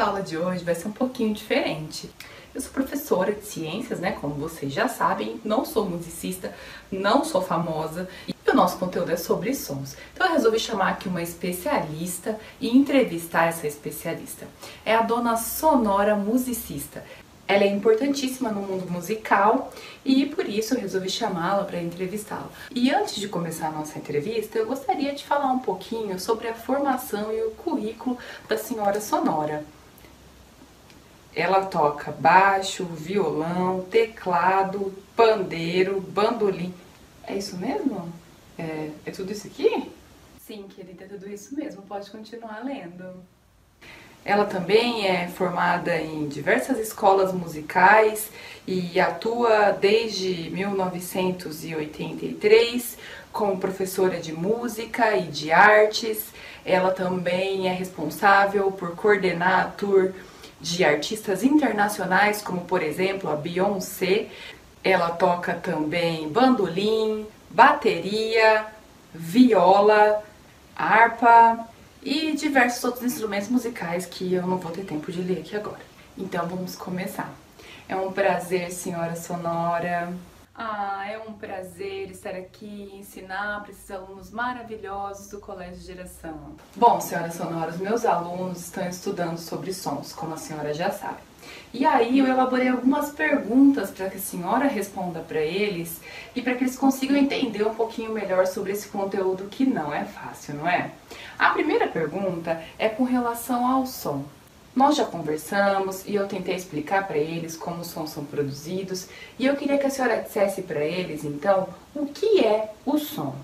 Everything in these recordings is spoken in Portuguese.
nossa aula de hoje vai ser um pouquinho diferente. Eu sou professora de ciências, né? Como vocês já sabem, não sou musicista, não sou famosa e o nosso conteúdo é sobre sons. Então eu resolvi chamar aqui uma especialista e entrevistar essa especialista. É a dona Sonora Musicista. Ela é importantíssima no mundo musical e por isso eu resolvi chamá-la para entrevistá-la. E antes de começar a nossa entrevista, eu gostaria de falar um pouquinho sobre a formação e o currículo da senhora Sonora. Ela toca baixo, violão, teclado, pandeiro, bandolim. É isso mesmo? É, é tudo isso aqui? Sim, querida, é tudo isso mesmo. Pode continuar lendo. Ela também é formada em diversas escolas musicais e atua desde 1983 como professora de música e de artes. Ela também é responsável por coordenar a tour de artistas internacionais, como por exemplo a Beyoncé. Ela toca também bandolim, bateria, viola, harpa, e diversos outros instrumentos musicais que eu não vou ter tempo de ler aqui agora. Então vamos começar. É um prazer, senhora Sonora. Ah, é um prazer estar aqui e ensinar para esses alunos maravilhosos do Colégio Geração. Bom, senhora Sonora, os meus alunos estão estudando sobre sons, como a senhora já sabe. E aí eu elaborei algumas perguntas para que a senhora responda para eles e para que eles consigam entender um pouquinho melhor sobre esse conteúdo que não é fácil, não é? A primeira pergunta é com relação ao som. Nós já conversamos e eu tentei explicar para eles como os sons são produzidos e eu queria que a senhora dissesse para eles então o que é o som.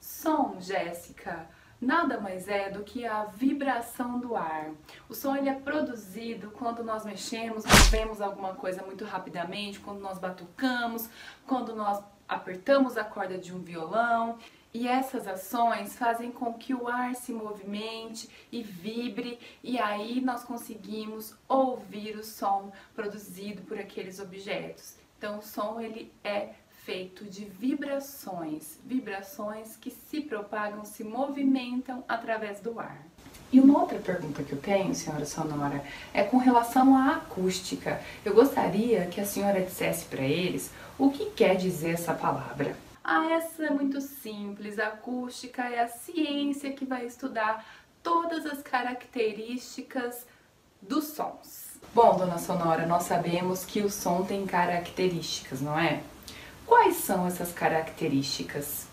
Som, Jéssica, nada mais é do que a vibração do ar. O som ele é produzido quando nós mexemos, movemos alguma coisa muito rapidamente, quando nós batucamos, quando nós apertamos a corda de um violão. E essas ações fazem com que o ar se movimente e vibre, e aí nós conseguimos ouvir o som produzido por aqueles objetos. Então, o som ele é feito de vibrações, vibrações que se propagam, se movimentam através do ar. E uma outra pergunta que eu tenho, senhora Sonora, é com relação à acústica. Eu gostaria que a senhora dissesse para eles o que quer dizer essa palavra. Ah, essa é muito simples. A acústica é a ciência que vai estudar todas as características dos sons. Bom, dona Sonora, nós sabemos que o som tem características, não é? Quais são essas características?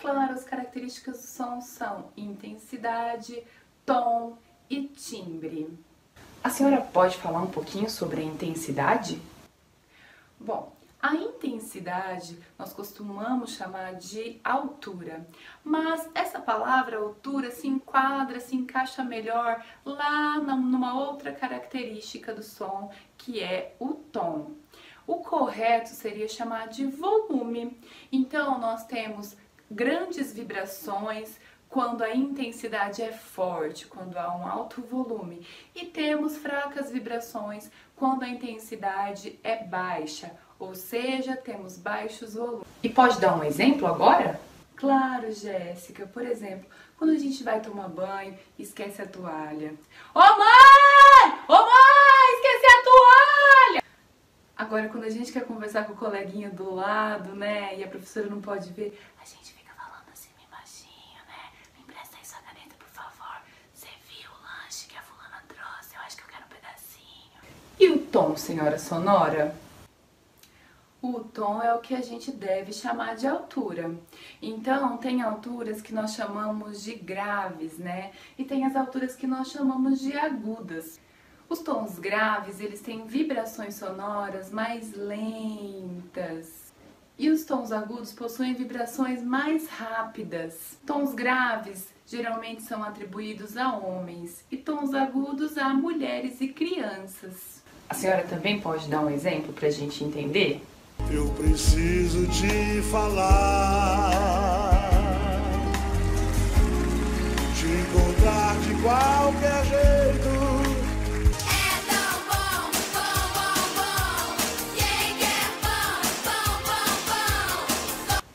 Claro, as características do som são intensidade, tom e timbre. A senhora pode falar um pouquinho sobre a intensidade? Bom, a intensidade nós costumamos chamar de altura, mas essa palavra altura se enquadra, se encaixa melhor lá numa outra característica do som, que é o tom. O correto seria chamar de volume. Então, nós temos grandes vibrações quando a intensidade é forte, quando há um alto volume, e temos fracas vibrações quando a intensidade é baixa, ou seja, temos baixos volumes. E pode dar um exemplo agora? Claro, Jéssica. Por exemplo, quando a gente vai tomar banho, esquece a toalha. Ô mãe! Ô mãe! Esqueci a toalha! Agora, quando a gente quer conversar com o coleguinha do lado, né, e a professora não pode ver, a gente fica falando assim bem baixinho, né? Me empresta aí sua caneta, por favor. Você viu o lanche que a fulana trouxe? Eu acho que eu quero um pedacinho. E o tom, senhora sonora? O tom é o que a gente deve chamar de altura. Então, tem alturas que nós chamamos de graves, né? E tem as alturas que nós chamamos de agudas. Os tons graves, eles têm vibrações sonoras mais lentas. E os tons agudos possuem vibrações mais rápidas. Tons graves geralmente são atribuídos a homens e tons agudos a mulheres e crianças. A senhora também pode dar um exemplo para a gente entender? Eu preciso te falar, te encontrar de qualquer jeito.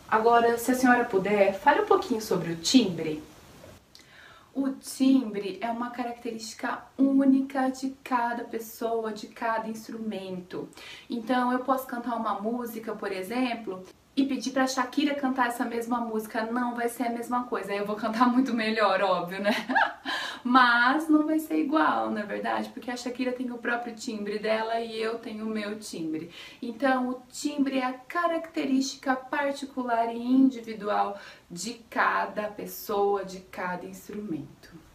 Agora, se a senhora puder, fale um pouquinho sobre o timbre. O timbre é uma característica única de cada pessoa, de cada instrumento. Então, eu posso cantar uma música, por exemplo, e pedir pra Shakira cantar essa mesma música, não vai ser a mesma coisa. Eu vou cantar muito melhor, óbvio, né? Mas não vai ser igual, na é verdade, porque a Shakira tem o próprio timbre dela e eu tenho o meu timbre. Então, o timbre é a característica particular e individual de cada pessoa, de cada instrumento.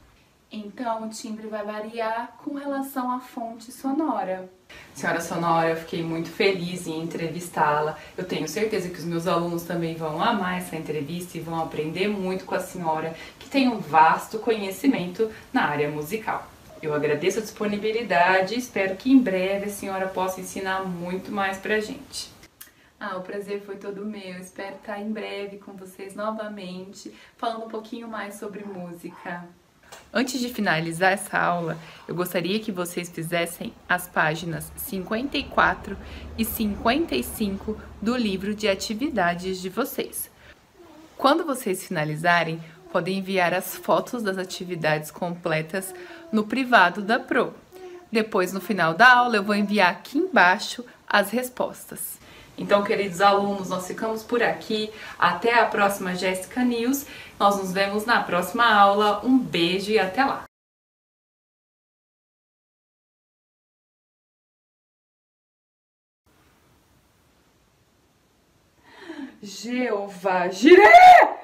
Então, o timbre vai variar com relação à fonte sonora. Senhora Sonora, eu fiquei muito feliz em entrevistá-la. Eu tenho certeza que os meus alunos também vão amar essa entrevista e vão aprender muito com a senhora, que tem um vasto conhecimento na área musical. Eu agradeço a disponibilidade e espero que em breve a senhora possa ensinar muito mais pra gente. Ah, o prazer foi todo meu. Espero estar em breve com vocês novamente, falando um pouquinho mais sobre música. Antes de finalizar essa aula, eu gostaria que vocês fizessem as páginas 54 e 55 do livro de atividades de vocês. Quando vocês finalizarem, podem enviar as fotos das atividades completas no privado da Pro. Depois, no final da aula, eu vou enviar aqui embaixo as respostas. Então, queridos alunos, nós ficamos por aqui. Até a próxima Jéssica News. Nós nos vemos na próxima aula. Um beijo e até lá! Jeová Jireh!